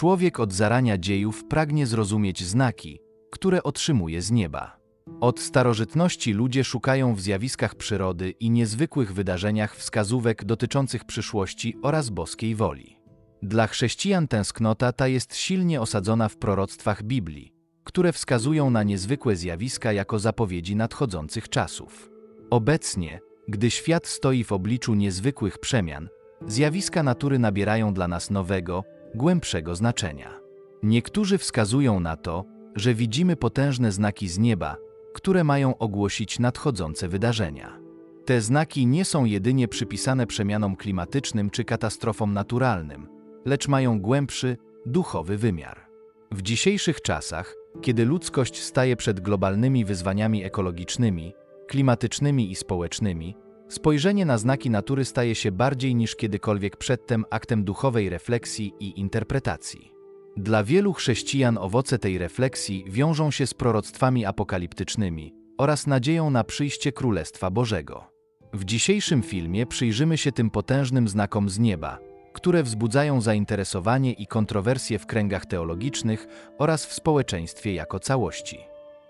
Człowiek od zarania dziejów pragnie zrozumieć znaki, które otrzymuje z nieba. Od starożytności ludzie szukają w zjawiskach przyrody i niezwykłych wydarzeniach wskazówek dotyczących przyszłości oraz boskiej woli. Dla chrześcijan tęsknota ta jest silnie osadzona w proroctwach Biblii, które wskazują na niezwykłe zjawiska jako zapowiedzi nadchodzących czasów. Obecnie, gdy świat stoi w obliczu niezwykłych przemian, zjawiska natury nabierają dla nas nowego, głębszego znaczenia. Niektórzy wskazują na to, że widzimy potężne znaki z nieba, które mają ogłosić nadchodzące wydarzenia. Te znaki nie są jedynie przypisane przemianom klimatycznym czy katastrofom naturalnym, lecz mają głębszy, duchowy wymiar. W dzisiejszych czasach, kiedy ludzkość staje przed globalnymi wyzwaniami ekologicznymi, klimatycznymi i społecznymi, spojrzenie na znaki natury staje się bardziej niż kiedykolwiek przedtem aktem duchowej refleksji i interpretacji. Dla wielu chrześcijan owoce tej refleksji wiążą się z proroctwami apokaliptycznymi oraz nadzieją na przyjście Królestwa Bożego. W dzisiejszym filmie przyjrzymy się tym potężnym znakom z nieba, które wzbudzają zainteresowanie i kontrowersje w kręgach teologicznych oraz w społeczeństwie jako całości.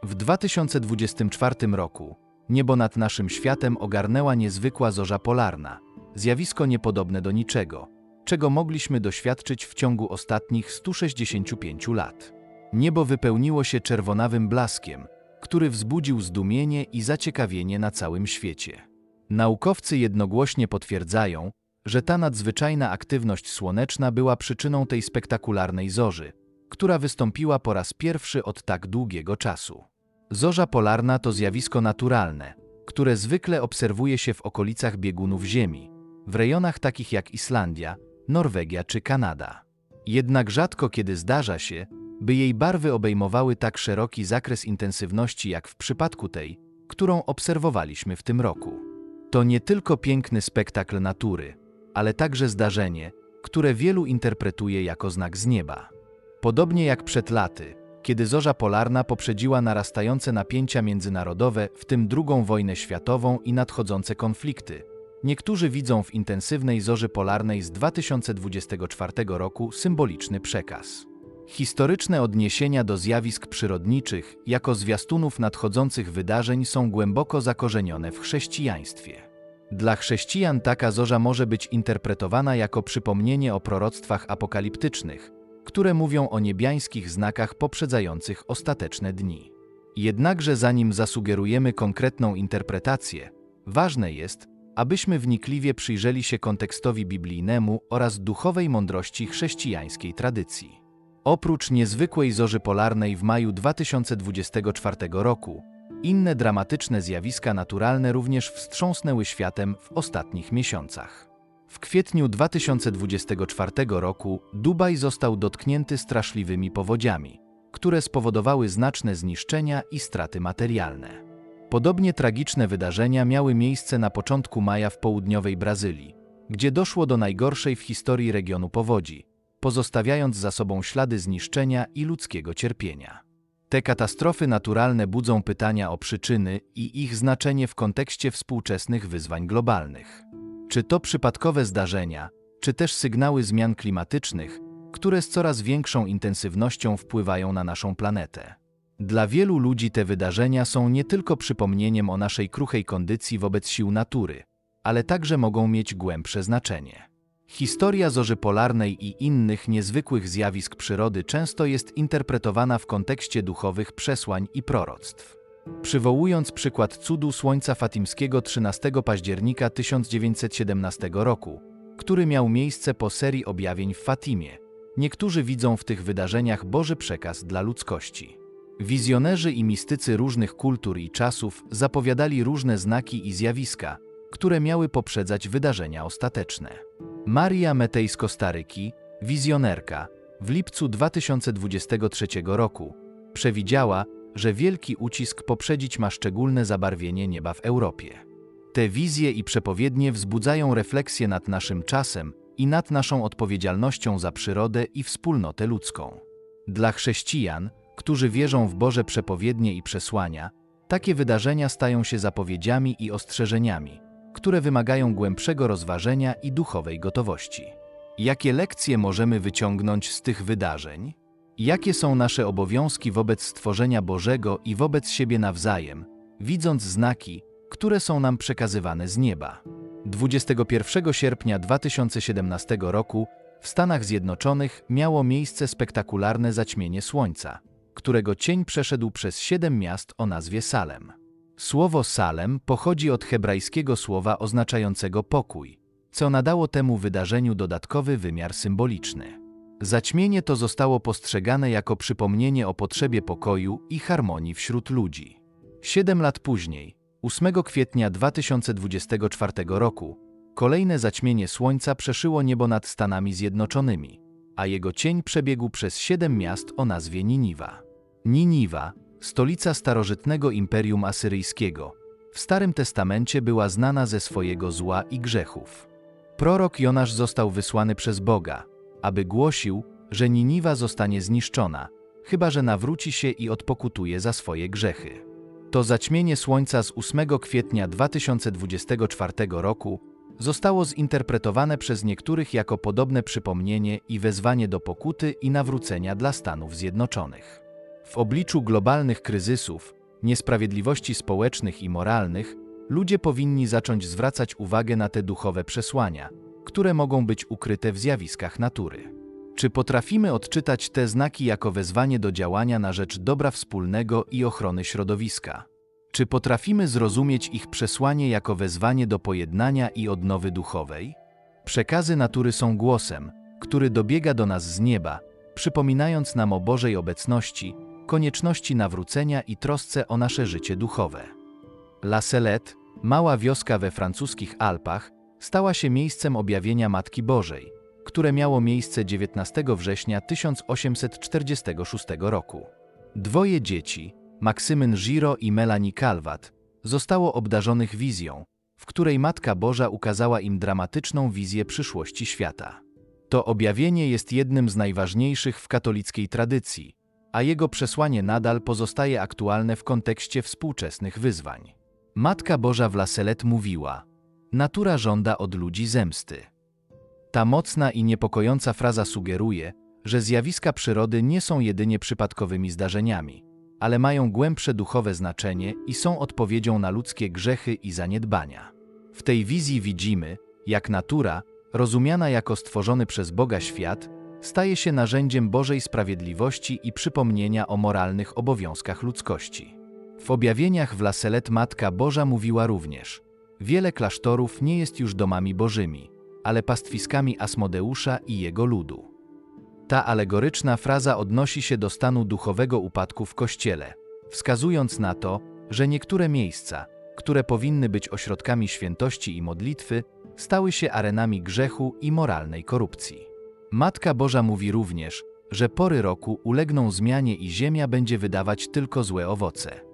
W 2024 roku niebo nad naszym światem ogarnęła niezwykła zorza polarna, zjawisko niepodobne do niczego, czego mogliśmy doświadczyć w ciągu ostatnich 165 lat. Niebo wypełniło się czerwonawym blaskiem, który wzbudził zdumienie i zaciekawienie na całym świecie. Naukowcy jednogłośnie potwierdzają, że ta nadzwyczajna aktywność słoneczna była przyczyną tej spektakularnej zorzy, która wystąpiła po raz pierwszy od tak długiego czasu. Zorza polarna to zjawisko naturalne, które zwykle obserwuje się w okolicach biegunów Ziemi, w rejonach takich jak Islandia, Norwegia czy Kanada. Jednak rzadko kiedy zdarza się, by jej barwy obejmowały tak szeroki zakres intensywności jak w przypadku tej, którą obserwowaliśmy w tym roku. To nie tylko piękny spektakl natury, ale także zdarzenie, które wielu interpretuje jako znak z nieba. Podobnie jak przed laty, kiedy zorza polarna poprzedziła narastające napięcia międzynarodowe, w tym II wojnę światową i nadchodzące konflikty, niektórzy widzą w intensywnej zorzy polarnej z 2024 roku symboliczny przekaz. Historyczne odniesienia do zjawisk przyrodniczych jako zwiastunów nadchodzących wydarzeń są głęboko zakorzenione w chrześcijaństwie. Dla chrześcijan taka zorza może być interpretowana jako przypomnienie o proroctwach apokaliptycznych, które mówią o niebiańskich znakach poprzedzających ostateczne dni. Jednakże zanim zasugerujemy konkretną interpretację, ważne jest, abyśmy wnikliwie przyjrzeli się kontekstowi biblijnemu oraz duchowej mądrości chrześcijańskiej tradycji. Oprócz niezwykłej zorzy polarnej w maju 2024 roku, inne dramatyczne zjawiska naturalne również wstrząsnęły światem w ostatnich miesiącach. W kwietniu 2024 roku Dubaj został dotknięty straszliwymi powodziami, które spowodowały znaczne zniszczenia i straty materialne. Podobnie tragiczne wydarzenia miały miejsce na początku maja w południowej Brazylii, gdzie doszło do najgorszej w historii regionu powodzi, pozostawiając za sobą ślady zniszczenia i ludzkiego cierpienia. Te katastrofy naturalne budzą pytania o przyczyny i ich znaczenie w kontekście współczesnych wyzwań globalnych. Czy to przypadkowe zdarzenia, czy też sygnały zmian klimatycznych, które z coraz większą intensywnością wpływają na naszą planetę? Dla wielu ludzi te wydarzenia są nie tylko przypomnieniem o naszej kruchej kondycji wobec sił natury, ale także mogą mieć głębsze znaczenie. Historia zorzy polarnej i innych niezwykłych zjawisk przyrody często jest interpretowana w kontekście duchowych przesłań i proroctw. Przywołując przykład cudu Słońca Fatimskiego 13 października 1917 roku, który miał miejsce po serii objawień w Fatimie, niektórzy widzą w tych wydarzeniach Boży przekaz dla ludzkości. Wizjonerzy i mistycy różnych kultur i czasów zapowiadali różne znaki i zjawiska, które miały poprzedzać wydarzenia ostateczne. Maria Metej z wizjonerka, w lipcu 2023 roku przewidziała, że wielki ucisk poprzedzić ma szczególne zabarwienie nieba w Europie. Te wizje i przepowiednie wzbudzają refleksję nad naszym czasem i nad naszą odpowiedzialnością za przyrodę i wspólnotę ludzką. Dla chrześcijan, którzy wierzą w Boże przepowiednie i przesłania, takie wydarzenia stają się zapowiedziami i ostrzeżeniami, które wymagają głębszego rozważenia i duchowej gotowości. Jakie lekcje możemy wyciągnąć z tych wydarzeń? Jakie są nasze obowiązki wobec stworzenia Bożego i wobec siebie nawzajem, widząc znaki, które są nam przekazywane z nieba? 21 sierpnia 2017 roku w Stanach Zjednoczonych miało miejsce spektakularne zaćmienie Słońca, którego cień przeszedł przez siedem miast o nazwie Salem. Słowo Salem pochodzi od hebrajskiego słowa oznaczającego pokój, co nadało temu wydarzeniu dodatkowy wymiar symboliczny. Zaćmienie to zostało postrzegane jako przypomnienie o potrzebie pokoju i harmonii wśród ludzi. Siedem lat później, 8 kwietnia 2024 roku, kolejne zaćmienie Słońca przeszyło niebo nad Stanami Zjednoczonymi, a jego cień przebiegł przez siedem miast o nazwie Niniwa. Niniwa, stolica starożytnego imperium asyryjskiego, w Starym Testamencie była znana ze swojego zła i grzechów. Prorok Jonasz został wysłany przez Boga, aby głosił, że Niniwa zostanie zniszczona, chyba że nawróci się i odpokutuje za swoje grzechy. To zaćmienie słońca z 8 kwietnia 2024 roku zostało zinterpretowane przez niektórych jako podobne przypomnienie i wezwanie do pokuty i nawrócenia dla Stanów Zjednoczonych. W obliczu globalnych kryzysów, niesprawiedliwości społecznych i moralnych, ludzie powinni zacząć zwracać uwagę na te duchowe przesłania, które mogą być ukryte w zjawiskach natury. Czy potrafimy odczytać te znaki jako wezwanie do działania na rzecz dobra wspólnego i ochrony środowiska? Czy potrafimy zrozumieć ich przesłanie jako wezwanie do pojednania i odnowy duchowej? Przekazy natury są głosem, który dobiega do nas z nieba, przypominając nam o Bożej obecności, konieczności nawrócenia i trosce o nasze życie duchowe. La Selette, mała wioska we francuskich Alpach, stała się miejscem objawienia Matki Bożej, które miało miejsce 19 września 1846 roku. Dwoje dzieci, Maksymyn Giro i Melanie Calvat, zostało obdarzonych wizją, w której Matka Boża ukazała im dramatyczną wizję przyszłości świata. To objawienie jest jednym z najważniejszych w katolickiej tradycji, a jego przesłanie nadal pozostaje aktualne w kontekście współczesnych wyzwań. Matka Boża w Laselet mówiła: Natura żąda od ludzi zemsty. Ta mocna i niepokojąca fraza sugeruje, że zjawiska przyrody nie są jedynie przypadkowymi zdarzeniami, ale mają głębsze duchowe znaczenie i są odpowiedzią na ludzkie grzechy i zaniedbania. W tej wizji widzimy, jak natura, rozumiana jako stworzony przez Boga świat, staje się narzędziem Bożej sprawiedliwości i przypomnienia o moralnych obowiązkach ludzkości. W objawieniach w Laselet Matka Boża mówiła również: Wiele klasztorów nie jest już domami bożymi, ale pastwiskami Asmodeusza i jego ludu. Ta alegoryczna fraza odnosi się do stanu duchowego upadku w Kościele, wskazując na to, że niektóre miejsca, które powinny być ośrodkami świętości i modlitwy, stały się arenami grzechu i moralnej korupcji. Matka Boża mówi również, że pory roku ulegną zmianie i ziemia będzie wydawać tylko złe owoce.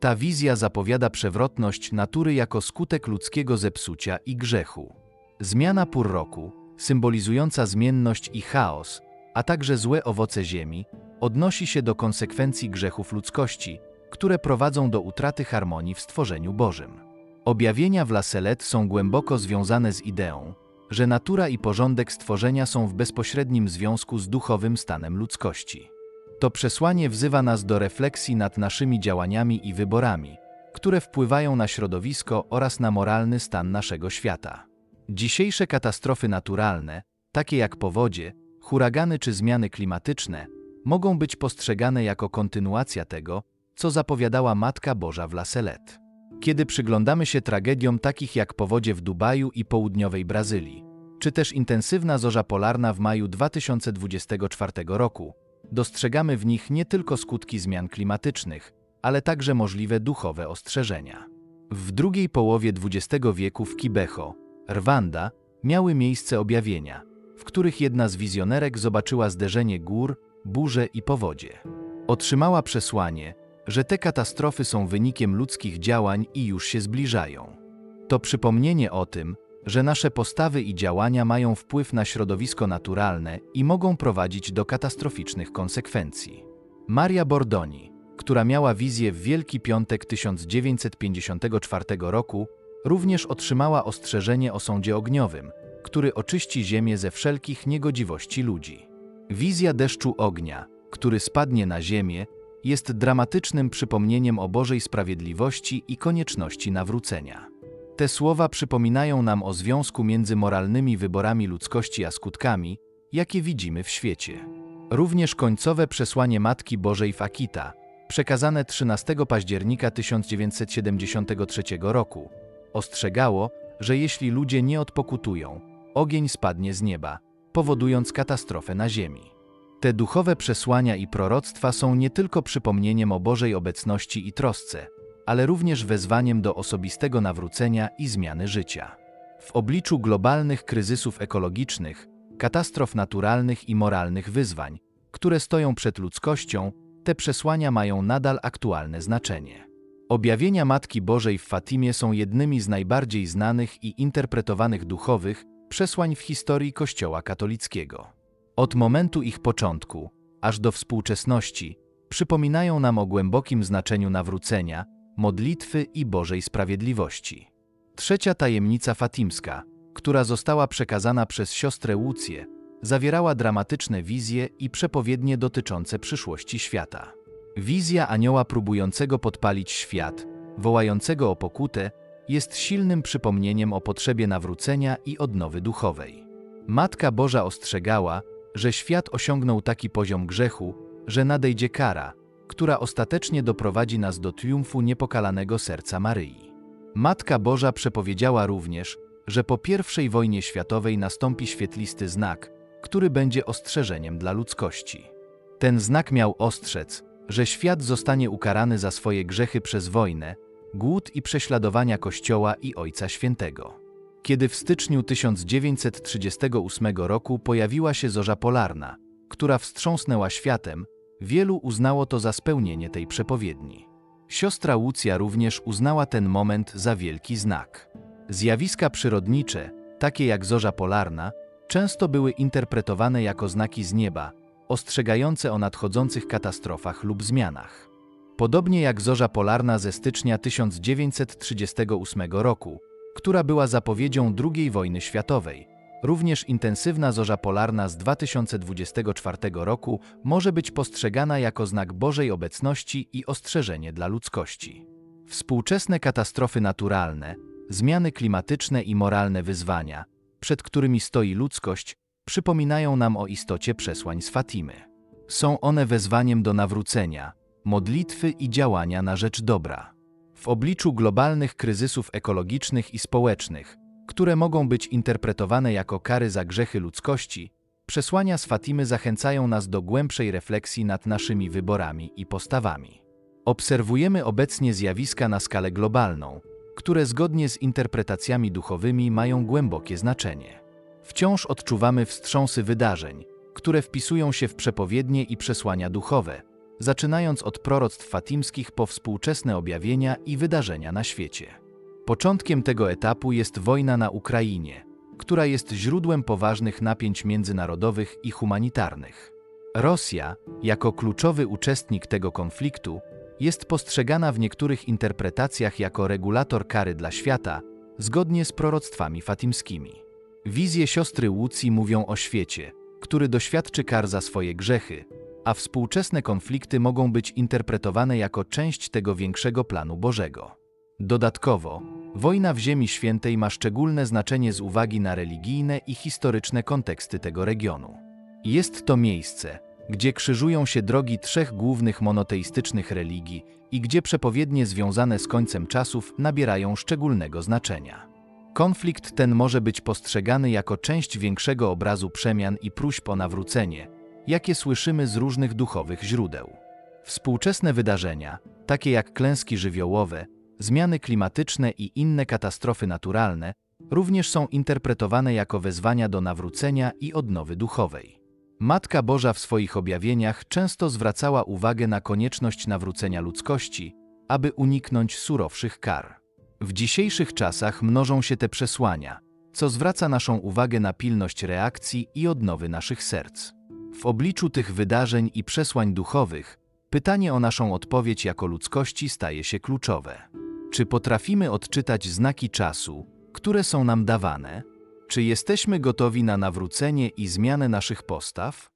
Ta wizja zapowiada przewrotność natury jako skutek ludzkiego zepsucia i grzechu. Zmiana pór roku, symbolizująca zmienność i chaos, a także złe owoce ziemi, odnosi się do konsekwencji grzechów ludzkości, które prowadzą do utraty harmonii w stworzeniu Bożym. Objawienia w Laselet są głęboko związane z ideą, że natura i porządek stworzenia są w bezpośrednim związku z duchowym stanem ludzkości. To przesłanie wzywa nas do refleksji nad naszymi działaniami i wyborami, które wpływają na środowisko oraz na moralny stan naszego świata. Dzisiejsze katastrofy naturalne, takie jak powodzie, huragany czy zmiany klimatyczne, mogą być postrzegane jako kontynuacja tego, co zapowiadała Matka Boża w Laselet. Kiedy przyglądamy się tragediom takich jak powodzie w Dubaju i południowej Brazylii, czy też intensywna zorza polarna w maju 2024 roku, dostrzegamy w nich nie tylko skutki zmian klimatycznych, ale także możliwe duchowe ostrzeżenia. W drugiej połowie XX wieku w Kibeho, Rwanda, miały miejsce objawienia, w których jedna z wizjonerek zobaczyła zderzenie gór, burze i powodzie. Otrzymała przesłanie, że te katastrofy są wynikiem ludzkich działań i już się zbliżają. To przypomnienie o tym, że nasze postawy i działania mają wpływ na środowisko naturalne i mogą prowadzić do katastroficznych konsekwencji. Maria Bordoni, która miała wizję w Wielki Piątek 1954 roku, również otrzymała ostrzeżenie o sądzie ogniowym, który oczyści ziemię ze wszelkich niegodziwości ludzi. Wizja deszczu ognia, który spadnie na ziemię, jest dramatycznym przypomnieniem o Bożej sprawiedliwości i konieczności nawrócenia. Te słowa przypominają nam o związku między moralnymi wyborami ludzkości a skutkami, jakie widzimy w świecie. Również końcowe przesłanie Matki Bożej w Akita, przekazane 13 października 1973 roku, ostrzegało, że jeśli ludzie nie odpokutują, ogień spadnie z nieba, powodując katastrofę na ziemi. Te duchowe przesłania i proroctwa są nie tylko przypomnieniem o Bożej obecności i trosce, ale również wezwaniem do osobistego nawrócenia i zmiany życia. W obliczu globalnych kryzysów ekologicznych, katastrof naturalnych i moralnych wyzwań, które stoją przed ludzkością, te przesłania mają nadal aktualne znaczenie. Objawienia Matki Bożej w Fatimie są jednymi z najbardziej znanych i interpretowanych duchowych przesłań w historii Kościoła katolickiego. Od momentu ich początku, aż do współczesności, przypominają nam o głębokim znaczeniu nawrócenia, modlitwy i Bożej sprawiedliwości. Trzecia tajemnica fatimska, która została przekazana przez siostrę Łucję, zawierała dramatyczne wizje i przepowiednie dotyczące przyszłości świata. Wizja anioła próbującego podpalić świat, wołającego o pokutę, jest silnym przypomnieniem o potrzebie nawrócenia i odnowy duchowej. Matka Boża ostrzegała, że świat osiągnął taki poziom grzechu, że nadejdzie kara, która ostatecznie doprowadzi nas do triumfu niepokalanego serca Maryi. Matka Boża przepowiedziała również, że po I wojnie światowej nastąpi świetlisty znak, który będzie ostrzeżeniem dla ludzkości. Ten znak miał ostrzec, że świat zostanie ukarany za swoje grzechy przez wojnę, głód i prześladowania Kościoła i Ojca Świętego. Kiedy w styczniu 1938 roku pojawiła się zorza polarna, która wstrząsnęła światem, wielu uznało to za spełnienie tej przepowiedni. Siostra Łucja również uznała ten moment za wielki znak. Zjawiska przyrodnicze, takie jak zorza polarna, często były interpretowane jako znaki z nieba, ostrzegające o nadchodzących katastrofach lub zmianach. Podobnie jak zorza polarna ze stycznia 1938 roku, która była zapowiedzią II wojny światowej, również intensywna zorza polarna z 2024 roku może być postrzegana jako znak Bożej obecności i ostrzeżenie dla ludzkości. Współczesne katastrofy naturalne, zmiany klimatyczne i moralne wyzwania – przed którymi stoi ludzkość, przypominają nam o istocie przesłań z Fatimy. Są one wezwaniem do nawrócenia, modlitwy i działania na rzecz dobra. W obliczu globalnych kryzysów ekologicznych i społecznych, które mogą być interpretowane jako kary za grzechy ludzkości, przesłania z Fatimy zachęcają nas do głębszej refleksji nad naszymi wyborami i postawami. Obserwujemy obecnie zjawiska na skalę globalną, które zgodnie z interpretacjami duchowymi mają głębokie znaczenie. Wciąż odczuwamy wstrząsy wydarzeń, które wpisują się w przepowiednie i przesłania duchowe, zaczynając od proroctw fatimskich po współczesne objawienia i wydarzenia na świecie. Początkiem tego etapu jest wojna na Ukrainie, która jest źródłem poważnych napięć międzynarodowych i humanitarnych. Rosja, jako kluczowy uczestnik tego konfliktu, jest postrzegana w niektórych interpretacjach jako regulator kary dla świata, zgodnie z proroctwami fatimskimi. Wizje siostry Łucji mówią o świecie, który doświadczy kar za swoje grzechy, a współczesne konflikty mogą być interpretowane jako część tego większego planu Bożego. Dodatkowo, wojna w Ziemi Świętej ma szczególne znaczenie z uwagi na religijne i historyczne konteksty tego regionu. Jest to miejsce, gdzie krzyżują się drogi trzech głównych monoteistycznych religii i gdzie przepowiednie związane z końcem czasów nabierają szczególnego znaczenia. Konflikt ten może być postrzegany jako część większego obrazu przemian i próśb o nawrócenie, jakie słyszymy z różnych duchowych źródeł. Współczesne wydarzenia, takie jak klęski żywiołowe, zmiany klimatyczne i inne katastrofy naturalne, również są interpretowane jako wezwania do nawrócenia i odnowy duchowej. Matka Boża w swoich objawieniach często zwracała uwagę na konieczność nawrócenia ludzkości, aby uniknąć surowszych kar. W dzisiejszych czasach mnożą się te przesłania, co zwraca naszą uwagę na pilność reakcji i odnowy naszych serc. W obliczu tych wydarzeń i przesłań duchowych, pytanie o naszą odpowiedź jako ludzkości staje się kluczowe. Czy potrafimy odczytać znaki czasu, które są nam dawane? Czy jesteśmy gotowi na nawrócenie i zmianę naszych postaw?